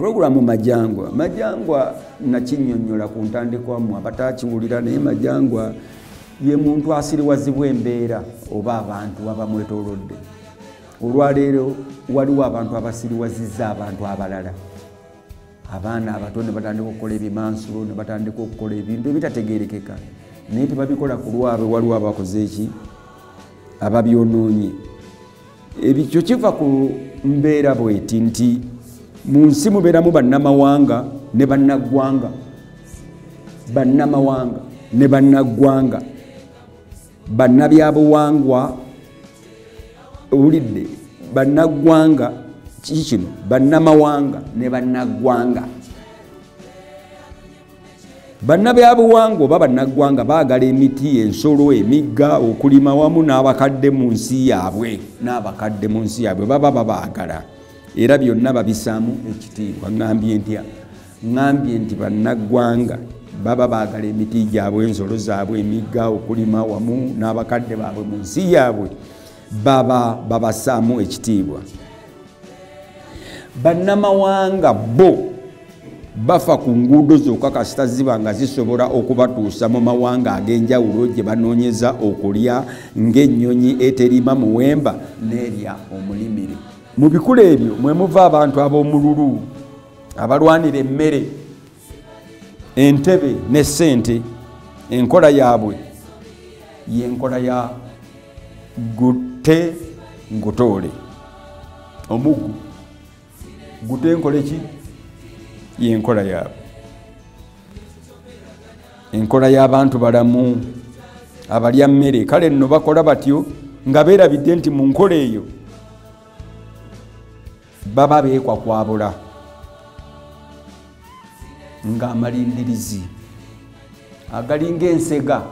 puroguramu majangwa. Majangwa nakinyonyola ku ntandikwamu abatakiwulira naye majangwa ye muntu asiriwazibwa embeera oba abantu abamwetolodde olwaleero waliwo abantu abasiriwazizza abantu abalala. Abaana abato ne batandika okukola ebimansulo ne batandika okukola ebintu ebitategerekeka naye tebabikola ku lwabwe waliwo abakoze eki? Ababyonoonye ebikyo kiva ku mbeera bweti nti mu nsi mubeeramu bannamawanga ne bannaggwanga. Bannamawanga ne bannaggwanga. Bannabyabuwangwa owulidde bannaggwanga kiki kino? Bannamawanga ne bannaggwanga. Bannabyabuwangwa oba bannaggwanga baagala emiti ensolo emigga okulima wamu n'abakadde mu nsi yaabwe n'abakadde mu nsi yaabwe baba babaagala era byonna babisaamu ekitiibwa ŋambye ntya ŋambye nti bannaggwanga baba baagala emiti gyabwe ensolo zaabwe emigga okulima wamu n'abakadde baabwe mu nsi yaabwe baba babasaamu ekitiibwa. Bannamawanga bo bafa ku nguudo zokka kasita ziba nga zisobola okubatuusa mu mawanga ag'enjawulo gye banoonyeza okulya ng'ennyonyi eterima muwemba n'erya omulimire mu bikula ebyo mwe muva abantu ab'omululu abalwanira emmere entebe ne ssente enkola yaabwe yenkola ya gute ngutoole omuggu gute nkole ki? Yenkola yaabwe. Enkola y'abantu balamu abalya mmere kale nno bakola batyo nga beerabidde nti mu nkola eyo baba beekwakwabula ng'amalindirizi agalinga ensega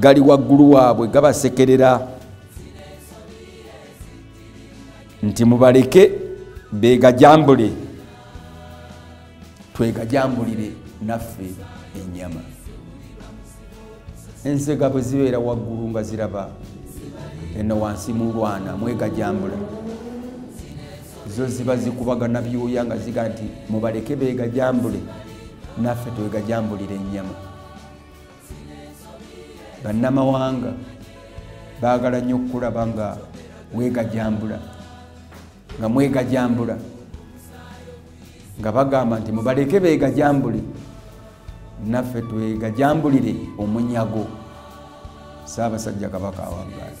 gali waggulu waabwe gabasekerera. Nti mubaleke beegajambule. Twegajambulire naffe enyama ensega bwe zibeera waggulu nga ziraba eno wansi mulwana mwegajambula zo ziba zikubagana byoya nga ziga nti mubaleke beegajambule naffe twegajambulire enyama bannamawanga baagala nnyo okulaba nga weegajambula nga mwegajambula nga bagamba nti mubaleke beegajambule naffe twegajambulire omunyago. Saabasajja kabaka awangaali